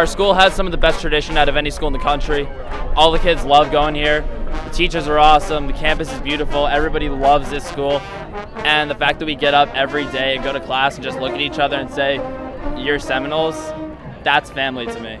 Our school has some of the best tradition out of any school in the country. All the kids love going here. The teachers are awesome. The campus is beautiful. Everybody loves this school. And the fact that we get up every day and go to class and just look at each other and say, You're Seminoles, that's family to me.